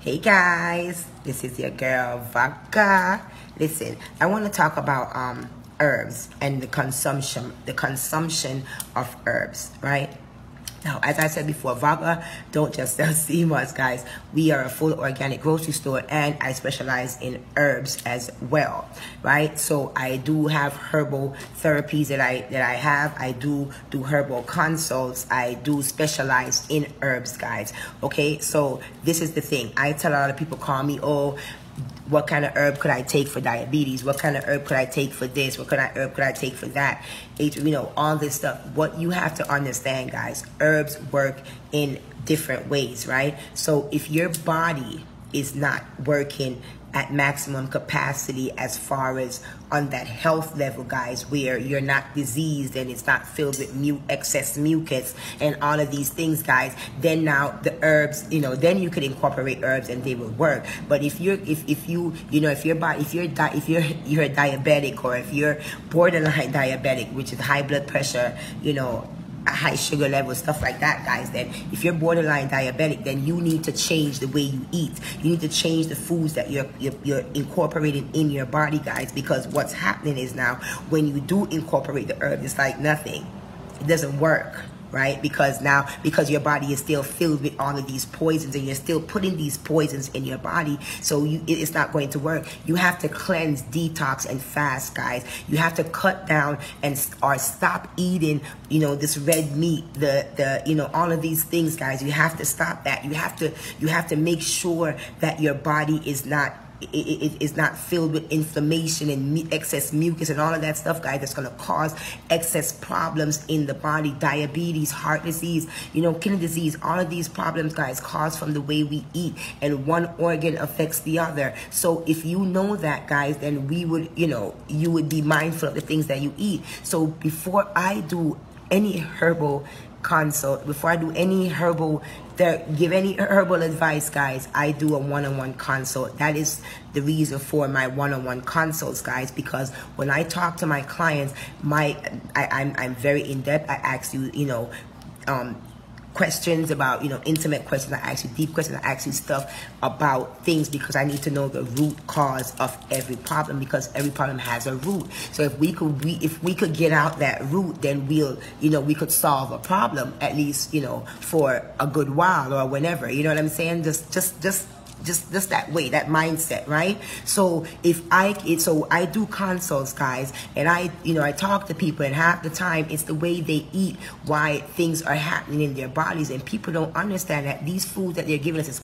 Hey guys, this is your girl VOGAW. Listen, I want to talk about um herbs and the consumption, the consumption of herbs, right? Now, as I said before, VOGAW don't just sell moss, guys. We are a full organic grocery store and I specialize in herbs as well, right? So I do have herbal therapies that I that I have. I do do herbal consults. I do specialize in herbs, guys. Okay, so this is the thing. I tell a lot of people call me, oh, what kind of herb could I take for diabetes? What kind of herb could I take for this? What kind of herb could I take for that? You know, all this stuff. What you have to understand, guys, herbs work in different ways, right? So if your body is not working at maximum capacity as far as on that health level, guys, where you're not diseased and it's not filled with mu excess mucus and all of these things, guys, then now the herbs, you know, then you could incorporate herbs and they will work. But if you're, if, if you, you know, if you're, if you're, if you're, you're diabetic or if you're borderline diabetic, which is high blood pressure, you know, high sugar level, stuff like that, guys, then if you're borderline diabetic, then you need to change the way you eat. You need to change the foods that you're, you're, you're incorporating in your body, guys, because what's happening is now when you do incorporate the herb, it's like nothing. It doesn't work right? Because now, because your body is still filled with all of these poisons and you're still putting these poisons in your body, so you, it's not going to work. You have to cleanse, detox, and fast, guys. You have to cut down and or stop eating, you know, this red meat, the the you know, all of these things, guys. You have to stop that. You have to you have to make sure that your body is not it, it, it's not filled with inflammation and excess mucus and all of that stuff, guys, that's going to cause excess problems in the body. Diabetes, heart disease, you know, kidney disease, all of these problems, guys, cause from the way we eat. And one organ affects the other. So if you know that, guys, then we would, you know, you would be mindful of the things that you eat. So before I do any herbal consult, before I do any herbal, give any herbal advice, guys, I do a one-on-one consult. That is the reason for my one-on-one consults, guys, because when I talk to my clients, my I, I'm I'm very in depth. I ask you, you know, um, questions about, you know, intimate questions. I ask you deep questions. I ask you stuff about things because I need to know the root cause of every problem because every problem has a root. So if we could, we, if we could get out that root, then we'll, you know, we could solve a problem at least, you know, for a good while or whenever. You know what I'm saying? Just, just, just just just that way that mindset right? So if i it, so i do consults guys and i you know i talk to people and half the time it's the way they eat why things are happening in their bodies and people don't understand that these foods that they're giving us is